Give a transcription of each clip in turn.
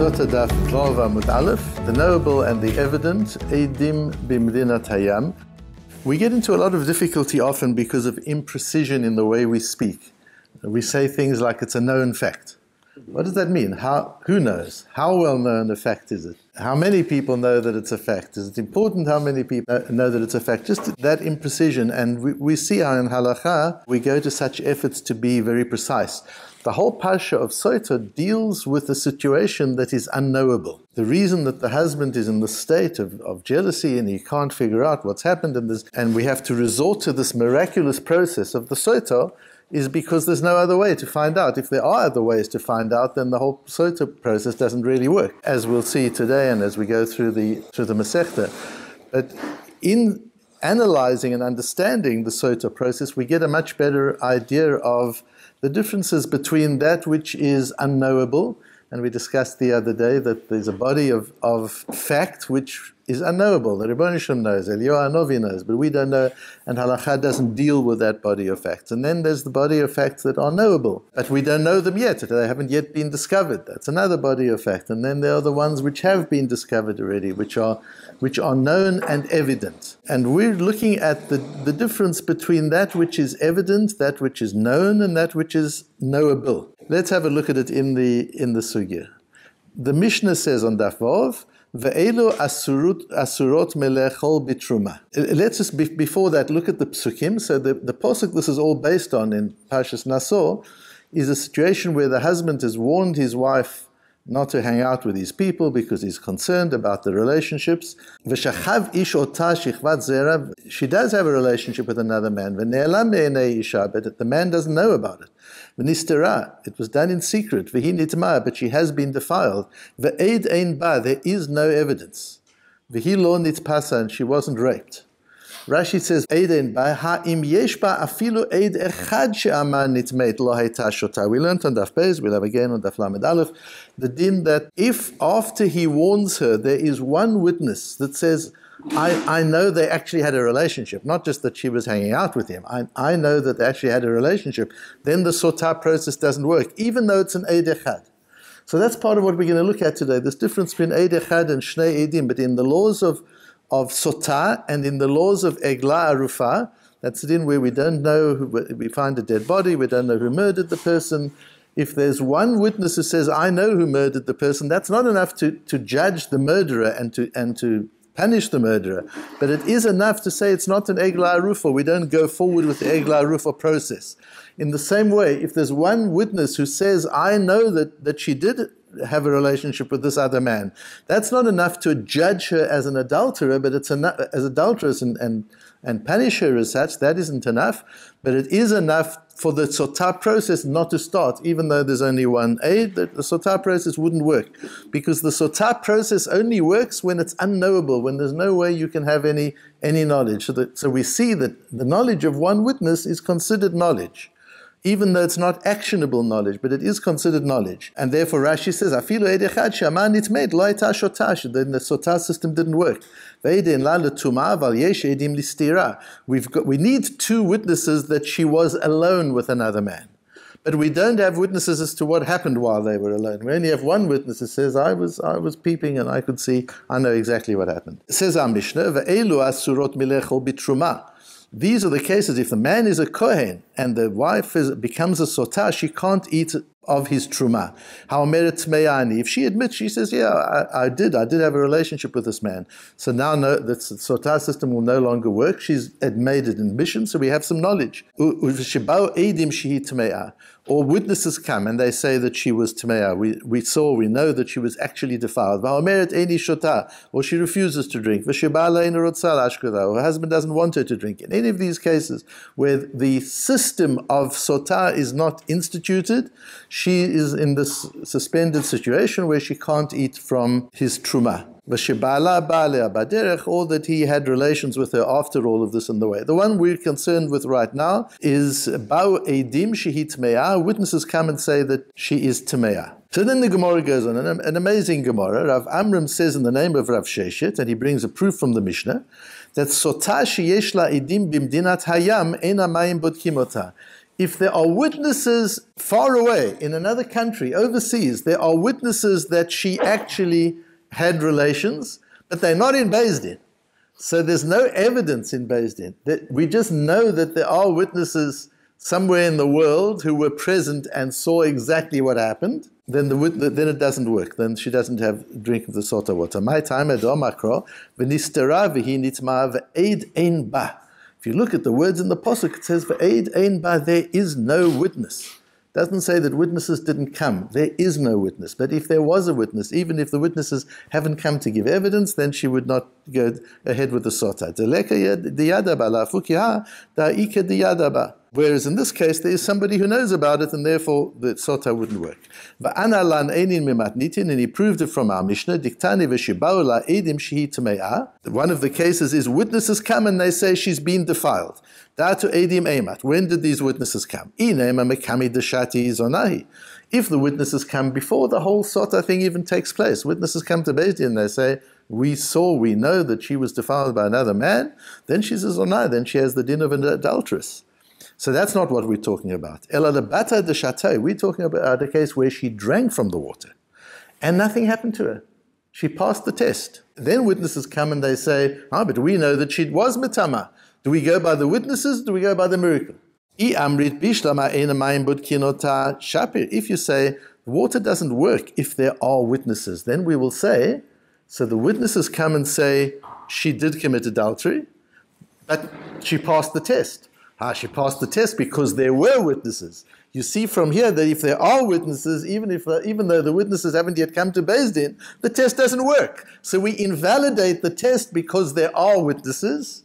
Sota Daf Vav Amud Aleph, the knowable and the evident, Eidim Bimdinat Hayam. We get into a lot of difficulty often because of imprecision in the way we speak. We say things like it's a known fact. What does that mean? How, who knows? How well known a fact is it? How many people know that it's a fact? Is it important how many people know that it's a fact? Just that imprecision. And we, we see how in halacha we go to such efforts to be very precise. The whole parsha of Sota deals with a situation that is unknowable. The reason that the husband is in the state of, of jealousy and he can't figure out what's happened this, and we have to resort to this miraculous process of the Sota is because there's no other way to find out. If there are other ways to find out, then the whole Sota process doesn't really work, as we'll see today and as we go through the through the Masechta. But in analyzing and understanding the Sota process, we get a much better idea of the differences between that which is unknowable, and we discussed the other day that there's a body of, of fact which is unknowable. The Rebbeinu knows, Eliyahu Novi knows, but we don't know, and Halacha doesn't deal with that body of facts. And then there's the body of facts that are knowable, but we don't know them yet. They haven't yet been discovered. That's another body of fact. And then there are the ones which have been discovered already, which are which are known and evident. And we're looking at the, the difference between that which is evident, that which is known, and that which is knowable. Let's have a look at it in the in the sugya. The Mishnah says on Dafov, Ve'elu asurot, asurot melechol bitruma. Uh, let's just, before that, look at the psukim. So the, the posuk this is all based on in Pashas Naso is a situation where the husband has warned his wife not to hang out with these people because he's concerned about the relationships. She does have a relationship with another man, but the man doesn't know about it. It was done in secret, but she has been defiled. There is no evidence. And she wasn't raped. Rashi says, Eiden by ha'im yeshba afilu eid echad she'amar nitmeit lo hayta shota. We learned on Daf Bez, we'll have again on Daf Lamed Aleph, the din that if after he warns her, there is one witness that says, I, I know they actually had a relationship, not just that she was hanging out with him. I, I know that they actually had a relationship. Then the sota process doesn't work, even though it's an eid echad. So that's part of what we're going to look at today. This difference between eid echad and shnei edim, but in the laws of of sota and in the laws of egla arufa, that's it in where we don't know, who, we find a dead body, we don't know who murdered the person. If there's one witness who says, I know who murdered the person, that's not enough to, to judge the murderer and to, and to punish the murderer. But it is enough to say it's not an egla arufa. We don't go forward with the egla arufa process. In the same way, if there's one witness who says, I know that, that she did have a relationship with this other man. That's not enough to judge her as an adulterer, but it's enough as adulteress and, and, and punish her as such. That isn't enough, but it is enough for the sota process not to start, even though there's only one aid. The, the sota process wouldn't work because the sota process only works when it's unknowable, when there's no way you can have any any knowledge. So, that, so we see that the knowledge of one witness is considered knowledge even though it's not actionable knowledge, but it is considered knowledge. And therefore Rashi says, Afilu edechad shaman nitmed shotash, then the sota system didn't work. We've got, we need two witnesses that she was alone with another man. But we don't have witnesses as to what happened while they were alone. We only have one witness that says, I was, I was peeping and I could see, I know exactly what happened. It says our Mishnah. These are the cases if the man is a Kohen and the wife is, becomes a Sotah, she can't eat of his truma. How If she admits, she says, "Yeah, I, I, did. I did have a relationship with this man." So now, no, the sota system will no longer work. She's made an admission, so we have some knowledge. Or witnesses come and they say that she was tmeya. We, we saw, we know that she was actually defiled. Or she refuses to drink. Or her husband doesn't want her to drink. In any of these cases where the system of sota is not instituted, she is in this suspended situation where she can't eat from his truma. Or that he had relations with her after all of this in the way. The one we're concerned with right now is Bau Edim Shehi. Witnesses come and say that she is Tmeah. So then the Gemara goes on, an, an amazing Gemara. Rav Amram says in the name of Rav Sheshet, and he brings a proof from the Mishnah, that Sota Sheyeshla Edim Bimdinat Hayam Ena Mayim Bodkimota if there are witnesses far away in another country, overseas, there are witnesses that she actually had relations, but they're not in Din. So there's no evidence in Din. That we just know that there are witnesses somewhere in the world who were present and saw exactly what happened. Then the then it doesn't work. Then she doesn't have drink of the sota water. My time edomakro v'nistera v'hi nitma v'eid ein ba. If you look at the words in the Pasuk, it says, V'eid ein ba, there is no witness. Doesn't say that witnesses didn't come. There is no witness. But if there was a witness, even if the witnesses haven't come to give evidence, then she would not go ahead with the sota. Whereas in this case, there is somebody who knows about it, and therefore the sota wouldn't work. And he proved it from our Mishnah. One of the cases is witnesses come and they say she's been defiled. Da to edim emat. When did these witnesses come? If the witnesses come before the whole sota thing even takes place, witnesses come to Beis Din and they say, we saw, we know that she was defiled by another man, then she says, oh no, then she has the din of an adulteress. So that's not what we're talking about. Elalabata de Chateau, we're talking about a case where she drank from the water and nothing happened to her. She passed the test. Then witnesses come and they say, ah, but we know that she was mitama. Do we go by the witnesses? Do we go by the miracle? If you say water doesn't work if there are witnesses, then we will say, so the witnesses come and say she did commit adultery, but she passed the test. Ah, she passed the test because there were witnesses. You see from here that if there are witnesses, even if uh, even though the witnesses haven't yet come to Beis Din, the test doesn't work. So we invalidate the test because there are witnesses,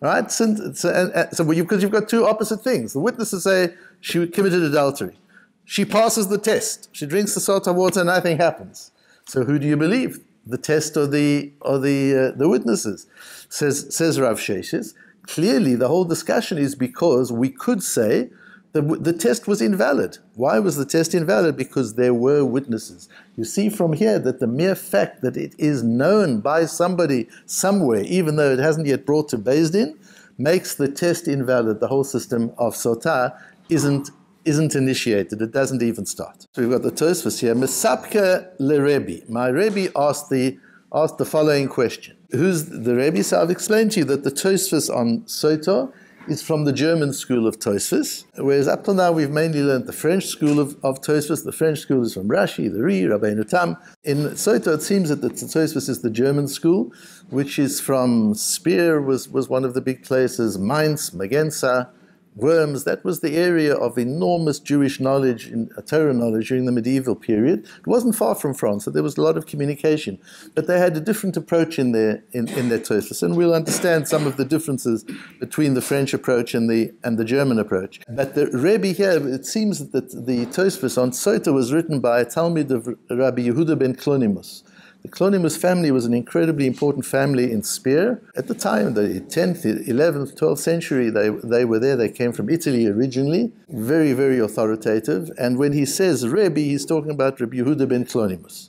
right? So, so, so because you've got two opposite things. The witnesses say she committed adultery. She passes the test. She drinks the sota water, and nothing happens. So who do you believe? The test or the or the uh, the witnesses? Says says Rav Sheshes clearly the whole discussion is because we could say the, the test was invalid. Why was the test invalid? Because there were witnesses. You see from here that the mere fact that it is known by somebody somewhere, even though it hasn't yet brought to Din, makes the test invalid. The whole system of Sotah isn't isn't initiated. It doesn't even start. So we've got the Tosfos here. Mesapka le Rebbe. My Rebbe asked the asked the following question who's the Rebbe? So I've explained to you that the Tosfos on Sota is from the German school of Tosfos, whereas up till now we've mainly learned the French school of, of Tosfos. The French school is from Rashi, the Ri, Rabbeinu Tam. In Sota, it seems that the Tosfos is the German school, which is from Speyer was, was one of the big places, Mainz, Magenza, Worms, that was the area of enormous Jewish knowledge, in, uh, Torah knowledge during the medieval period. It wasn't far from France, so there was a lot of communication. But they had a different approach in their, in, in their Tosfos, and we'll understand some of the differences between the French approach and the, and the German approach. But the Rebbe here, it seems that the Tosfos on Sota was written by a talmid of Rabbi Yehuda ben Kalonymus. The Kalonymus family was an incredibly important family in Speyer. At the time, the 10th, 11th, 12th century, they, they were there. They came from Italy originally. Very, very authoritative. And when he says Rebbe, he's talking about Rabbi Yehuda ben Kalonymus.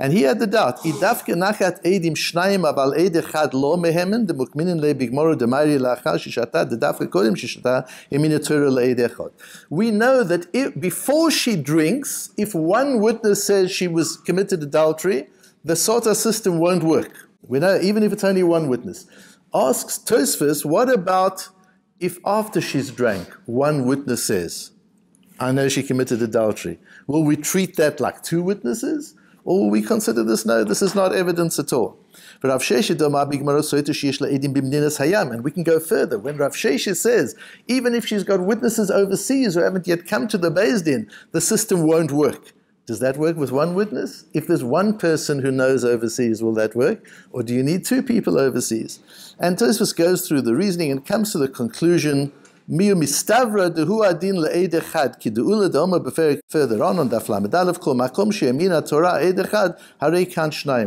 And he had the doubt. Idafke nachat edim shnayim aval ed echad lo mehemen shishata kodim shishata echad. We know that if, before she drinks, if one witness says she was committed adultery, the SOTA system won't work. We know, even if it's only one witness. Asks Tosfos, what about if after she's drank, one witness says, I know she committed adultery. Will we treat that like two witnesses? Or will we consider this, no, this is not evidence at all? But Sheshet and we can go further. When Rav Sheshet says, even if she's got witnesses overseas who haven't yet come to the Din, the system won't work. Does that work with one witness? If there's one person who knows overseas, will that work? Or do you need two people overseas? And Tosfos goes through the reasoning and comes to the conclusion further on on daf makom Torah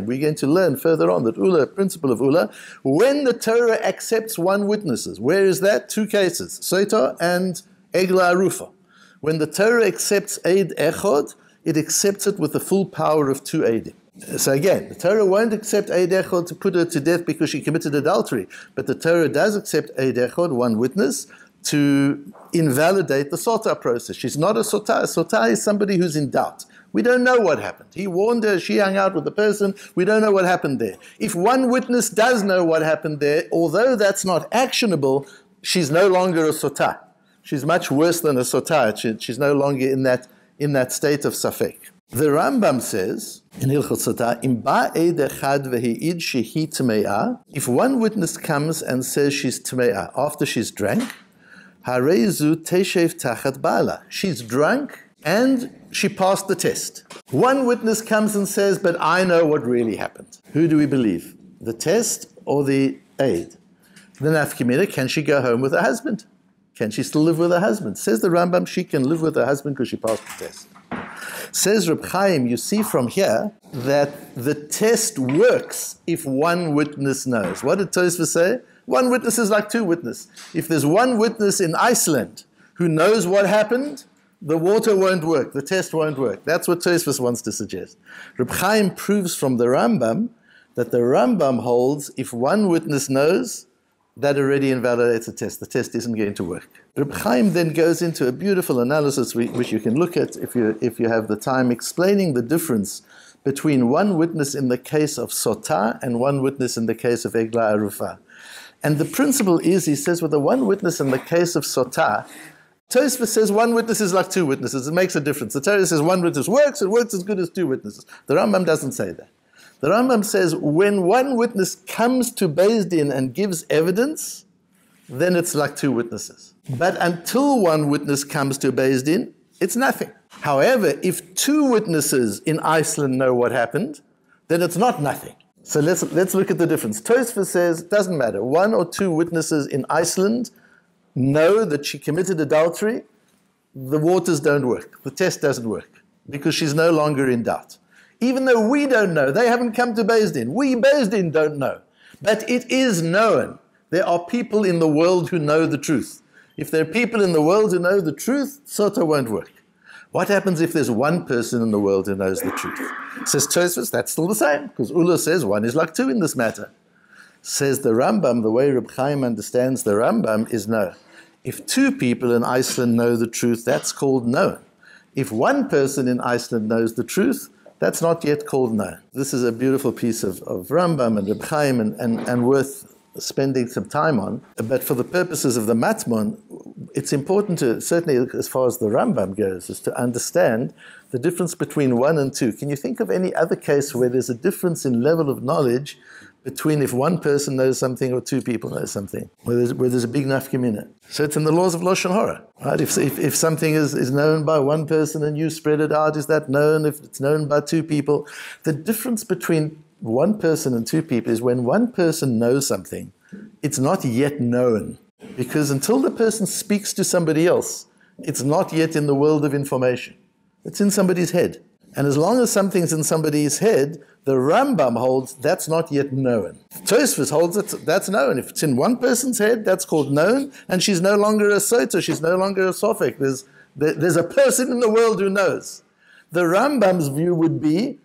We're going to learn further on that ula principle of ula when the Torah accepts one witnesses. Where is that? Two cases: Soita and Egla Arufa. When the Torah accepts Eid Echod, it accepts it with the full power of two Eidim. So again, the Torah won't accept Eid to put her to death because she committed adultery, but the Torah does accept Eid one witness, to invalidate the sota process. She's not a sota. A is somebody who's in doubt. We don't know what happened. He warned her, she hung out with the person. We don't know what happened there. If one witness does know what happened there, although that's not actionable, she's no longer a sota. She's much worse than a sota. She, she's no longer in that, in that state of safek. The Rambam says in Hilchot Sota, if one witness comes and says she's tme'ah after she's drank, harezu teshev tachat bala. She's drunk and she passed the test. One witness comes and says, but I know what really happened. Who do we believe? The test or the aid? The nafkimina, can she go home with her husband? Can she still live with her husband? Says the Rambam, she can live with her husband because she passed the test. Says Reb Chaim, you see from here that the test works if one witness knows. What did Tosfos say? One witness is like two witnesses. If there's one witness in Iceland who knows what happened, the water won't work, the test won't work. That's what Tosfos wants to suggest. Reb Chaim proves from the Rambam that the Rambam holds if one witness knows, that already invalidates the test. The test isn't going to work. Reb Chaim then goes into a beautiful analysis which you can look at if you, if you have the time, explaining the difference between one witness in the case of Sota and one witness in the case of Egla Arufa. And the principle is, he says, with the one witness in the case of Sota, Tosfos says one witness is like two witnesses. It makes a difference. The Torah says one witness works, it works as good as two witnesses. The Rambam doesn't say that. The Rambam says when one witness comes to Beis Din and gives evidence, then it's like two witnesses. But until one witness comes to Beis Din, it's nothing. However, if two witnesses in Iceland know what happened, then it's not nothing. So let's, let's look at the difference. Tosfos says doesn't matter. One or two witnesses in Iceland know that she committed adultery, the waters don't work. The test doesn't work because she's no longer in doubt even though we don't know. They haven't come to Beis Din. We, Beis Din, don't know. But it is known. There are people in the world who know the truth. If there are people in the world who know the truth, Sota won't work. What happens if there's one person in the world who knows the truth? Says Tosfos, that's still the same, because Ula says one is like two in this matter. Says the Rambam, the way Reb Chaim understands the Rambam is no. If two people in Iceland know the truth, that's called known. If one person in Iceland knows the truth, that's not yet called known. This is a beautiful piece of, of Rambam and Reb Chaim and, and, and worth spending some time on. But for the purposes of the Matmon, it's important to, certainly as far as the Rambam goes, is to understand the difference between one and two. Can you think of any other case where there's a difference in level of knowledge between if one person knows something or two people know something, where there's, where there's a big nafkamina. So it's in the laws of Lashon Hora, right? If, if, if something is, is known by one person and you spread it out, is that known? If it's known by two people, the difference between one person and two people is when one person knows something, it's not yet known. Because until the person speaks to somebody else, it's not yet in the world of information. It's in somebody's head. And as long as something's in somebody's head, the Rambam holds that's not yet known. Tosfos holds it that's known. If it's in one person's head, that's called known, and she's no longer a sota, she's no longer a sofek. There's, there, there's a person in the world who knows. The Rambam's view would be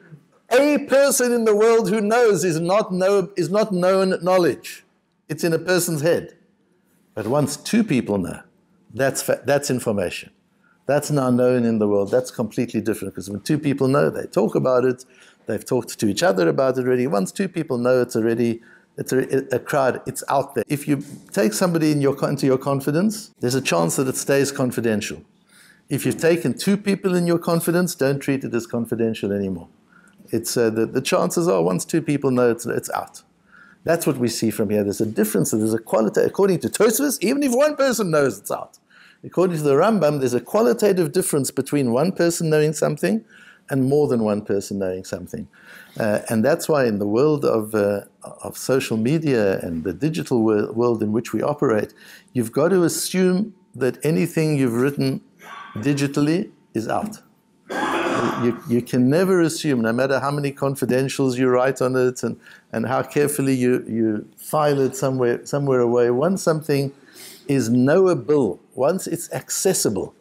a person in the world who knows is not, know, is not known knowledge. It's in a person's head. But once two people know, that's, that's information. That's now known in the world. That's completely different because when two people know, they talk about it, They've talked to each other about it already. Once two people know it's already it's a, a, crowd, it's out there. If you take somebody in your, into your confidence, there's a chance that it stays confidential. If you've taken two people in your confidence, don't treat it as confidential anymore. It's, uh, the, the chances are once two people know it's, it's out. That's what we see from here. There's a difference, there's a quality, according to Tosfos, even if one person knows it's out. According to the Rambam, there's a qualitative difference between one person knowing something and more than one person knowing something. Uh, and that's why in the world of, uh, of social media and the digital wor- world in which we operate, you've got to assume that anything you've written digitally is out. You, you can never assume, no matter how many confidentials you write on it and, and how carefully you, you file it somewhere, somewhere away, once something is knowable, once it's accessible,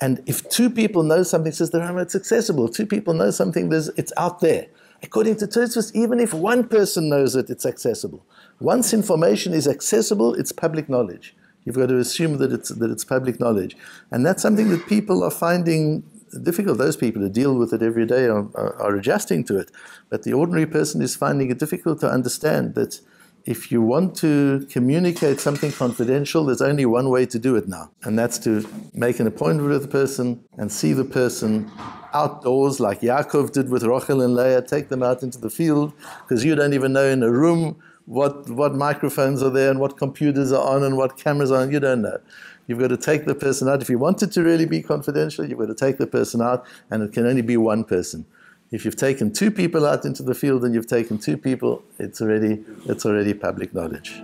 and if two people know something, says the Rambam, it's accessible. Two people know something, it's out there. According to Tosfos, even if one person knows it, it's accessible. Once information is accessible, it's public knowledge. You've got to assume that it's, that it's public knowledge. And that's something that people are finding difficult. Those people who deal with it every day are, are, are adjusting to it. But the ordinary person is finding it difficult to understand that if you want to communicate something confidential, there's only one way to do it now, and that's to make an appointment with the person and see the person outdoors, like Yaakov did with Rachel and Leah, take them out into the field, because you don't even know in a room what, what microphones are there and what computers are on and what cameras are on. You don't know. You've got to take the person out. If you want it to really be confidential, you've got to take the person out, and it can only be one person. If you've taken two people out into the field and you've taken two people, it's already, it's already public knowledge.